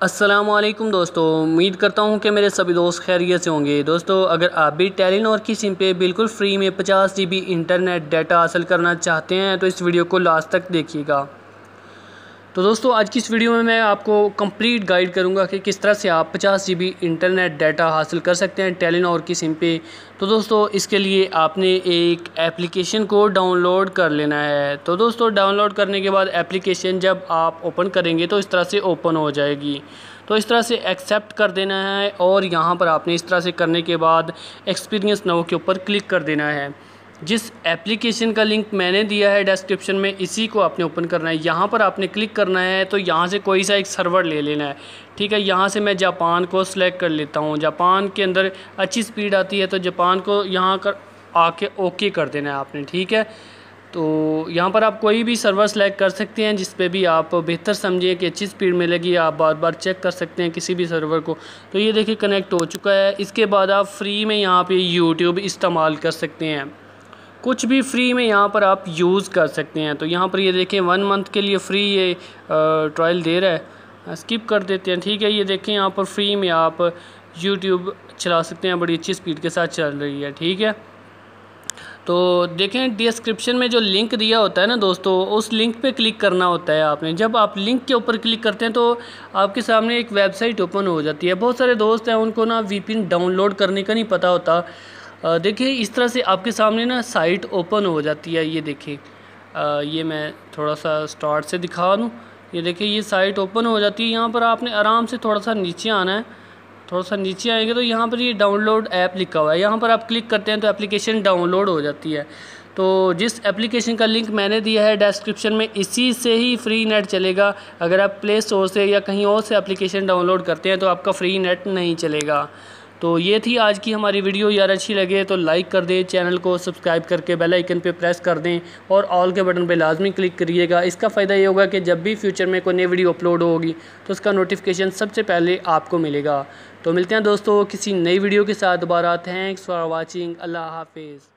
السلام علیکم دوستو، امید کرتا ہوں کہ میرے سبھی دوست خیریت سے ہوں گے۔ دوستو، اگر آپ بھی ٹیلینور کی سم پہ بالکل فری میں پچاس جی بی انٹرنیٹ ڈیٹا حاصل کرنا چاہتے ہیں تو اس ویڈیو کو لاسٹ تک دیکھیے گا۔ تو دوستو، آج کی اس ویڈیو میں میں آپ کو کمپلیٹ گائیڈ کروں گا کہ کس طرح سے آپ پچاس جی بی انٹرنیٹ ڈیٹا حاصل کر سکتے ہیں ٹیلی نور کی سم پہ۔ تو دوستو، اس کے لیے آپ نے ایک اپلیکیشن کو ڈاؤن لوڈ کر لینا ہے۔ تو دوستو ڈاؤن لوڈ کرنے کے بعد اپلیکیشن جب آپ اوپن کریں گے تو اس طرح سے اوپن ہو جائے گی۔ تو اس طرح سے ایکسیپٹ کر دینا ہے اور یہاں پر آپ نے اس طرح سے کرنے کے بعد ایکسپیرینس نو کے اوپر کلک کر دینا ہے۔ جس اپلیکیشن کا لنک میں نے دیا ہے ڈسکرپشن میں، اسی کو آپ نے اوپن کرنا ہے۔ یہاں پر آپ نے کلک کرنا ہے تو یہاں سے کوئی سا ایک سرور لے لینا ہے۔ ٹھیک ہے، یہاں سے میں جاپان کو سلیکٹ کر لیتا ہوں۔ جاپان کے اندر اچھی سپیڈ آتی ہے تو جاپان کو یہاں کر آ کے اوکے کر دینا ہے آپ نے۔ ٹھیک ہے، تو یہاں پر آپ کوئی بھی سرور سلیکٹ کر سکتے ہیں جس پہ بھی آپ بہتر سمجھیں کہ اچھی سپیڈ ملے گی آپ بار بار چیک کر سکتے ہیں کسی بھی سرور کو۔ تو یہ دیکھیں کنیکٹ ہو چکا ہے۔ اس کے بعد آپ فری میں یہاں پہ یوٹیوب استعمال کر سکتے ہیں۔ کچھ بھی فری میں یہاں پر آپ یوز کر سکتے ہیں۔ تو یہاں پر یہ دیکھیں ون منتھ کے لیے فری یہ ٹرائل دے رہا ہے۔ اسکپ کر دیتے ہیں۔ ٹھیک ہے، یہ دیکھیں یہاں پر فری میں آپ یوٹیوب چلا سکتے ہیں۔ بڑی اچھی سپیڈ کے ساتھ چل رہی ہے۔ ٹھیک ہے۔ تو دیکھیں ڈسکرپشن میں جو لنک دیا ہوتا ہے نا دوستو، اس لنک پہ کلک کرنا ہوتا ہے آپ نے۔ جب آپ لنک کے اوپر کلک کرتے ہیں تو آپ کے سامنے ایک ویب سائٹ اوپن ہو جاتی ہے۔ بہت سارے دوست ہیں، ان کو نا وی پن ڈاؤن لوڈ کرنے کا نہیں پتہ ہوتا۔ دیکھیں اس طرح سے آپ کے سامنے نا سائٹ اوپن ہو جاتی ہے، یہ دیکھیں یہ میں تھوڑا سا سٹارٹ سے دکھا دوں۔ یہ دیکھیں یہ سائٹ اوپن ہو جاتی ہے۔ یہاں پر آپ نے آرام سے تھوڑا سا نیچے آنا ہے۔ تھوڑا سا نیچے آئیں گے تو یہاں پر یہ ڈاؤن لوڈ ایپ لکھا ہوا ہے۔ یہاں پر آپ کلک کرتے ہیں تو اپلیکیشن ڈاؤن لوڈ ہو جاتی ہے۔ تو جس اپلیکیشن کا لنک میں نے دیا ہے ڈسکرپشن میں، اسی سے ہی فری نیٹ چلے گا۔ اگر آپ پلے اسٹور سے یا کہیں اور سے اپلیکیشن ڈاؤن لوڈ کرتے ہیں تو آپ کا فری نیٹ نہیں چلے گا۔ تو یہ تھی آج کی ہماری ویڈیو۔ یار اچھی لگے تو لائک کر دیں، چینل کو سبسکرائب کر کے بیل آئیکن پہ پریس کر دیں اور آل کے بٹن پہ لازمی کلک کریے گا۔ اس کا فائدہ یہ ہوگا کہ جب بھی فیوچر میں کوئی نئی ویڈیو اپلوڈ ہوگی تو اس کا نوٹیفیکیشن سب سے پہلے آپ کو ملے گا۔ تو ملتے ہیں دوستو کسی نئی ویڈیو کے ساتھ۔ دوبارہ تھینکس فار واچنگ اللہ حافظ۔